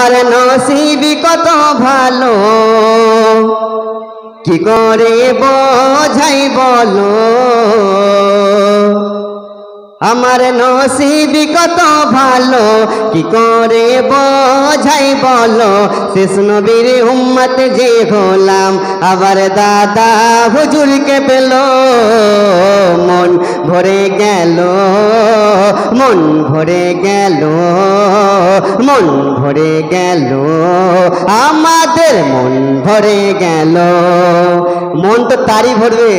আমার নসিবি কত ভালো? কি করে বোঝাই বলো? আমার নসিবি কত ভালো? কি করে বোঝাই বলো? শেষ নবীর উম্মত যে হলাম আবার দাদা হুজুরকে পেল, মন ভরে গেল। মন ভরে গেল, মন ভরে গেল, আমাদের মন ভরে গেল। মন তো তারই ভরবে,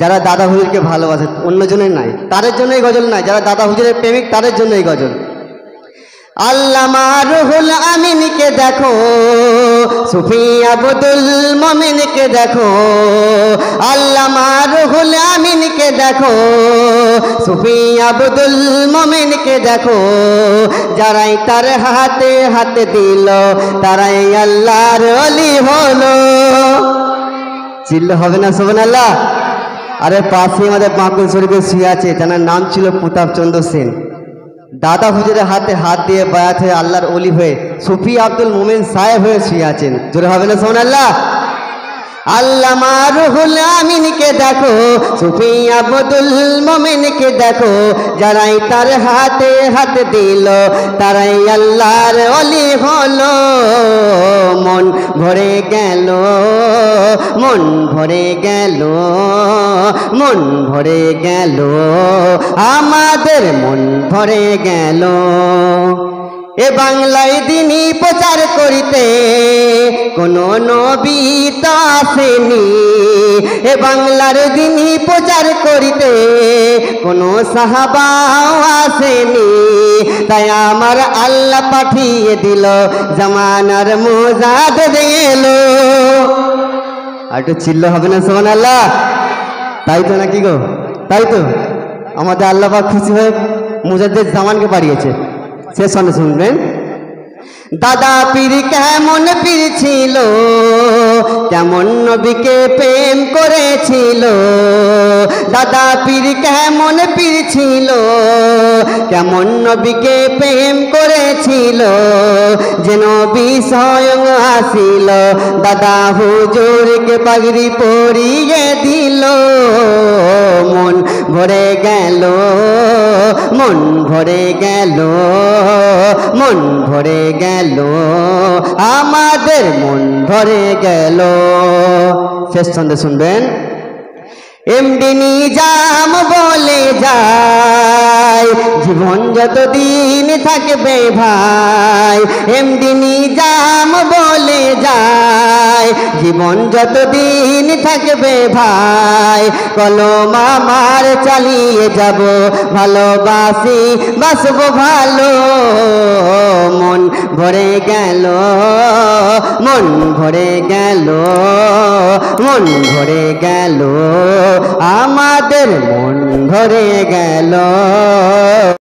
যারা দাদা হুজুরকে ভালোবাসে অন্যজনের নাই। তাদের জন্য এই গজল নাই, যারা দাদা হুজুরের প্রেমিক, তাদের জন্য এই গজল। আল্লামা রুহুল আমিনকে দেখো সুফি আবদুল মমিনকে দেখো, আল্লামা রুহুল আমিনকে দেখো, সুফি আবদুল মমিনকে দেখো, যারাই তার হাতে হাতে দিল, তারাই আল্লাহর অলি হলো। চিল্ল হবে না শোভন আল্লাহ আরে পাশে আমাদের বাঁকুল শরীফে শুয়ে আছে যার নাম ছিল প্রতাপ চন্দ্র সেন। দাদা হুজুরের হাতে হাত দিয়ে বায়াত হয়ে আল্লাহর অলি হয়ে সুফি আব্দুল মোমেন সাহেব হয়ে শুয়ে আছেন। জোরে হবে না শোন আল্লাহ আল্লাহ মারুহুল আমিনকে দেখো সুফি আব্দুল মোমেনকে দেখো, যারাই তার হাতে হাত দিল, তারাই আল্লাহর অলি হলো। মন ভরে গেল, মন ভরে গেল, মন ভরে গেল, আমাদের মন ভরে গেল। এ বাংলায় দিনই প্রচার করিতে কোন নবী আসেনি। এ বাংলার দিনই প্রচার করিতে কোন সাহাবাও আসেনি। তাই আমার আল্লাহ পাঠিয়ে দিল, জামানার মোজাদ এলো আর একটু চিল্ল হবে না সোমান আল্লাহ তাই তো নাকি গো? তাই তো? আমাদের আল্লাহ খুশি হয়ে মুজাদ্দের জামানকে পাঠিয়েছে। সে সঙ্গে শুনবেন। দাদা পীর কেমন পীর ছিল, কেমন নবীকে প্রেম করেছিল। দাদা পীর কেমন পীর ছিল, কেমন নবীকে প্রেম করেছিল। যে নবী স্বয়ং আসিল। দাদা হুজুরকে পাগড়ি পরিয়ে দিল। মন ভরে গেল, মন ভরে গেল, মন ভরে গেল, আমাদের মন ভরে গেল। শেষ ছন্দে শুনবেন। এমডি নিজাম বলে যায় জীবন যতদিন থাকবে ভাই এমডি জাম বলে যায়। জীবন যতদিন থাকবে ভাই, কলম আমার চালিয়ে যাব, ভালোবাসি, বাসব ভালো। মন ভরে গেল, মন ভরে গেল, মন ভরে গেল, আমাদের মন ভরে গেল।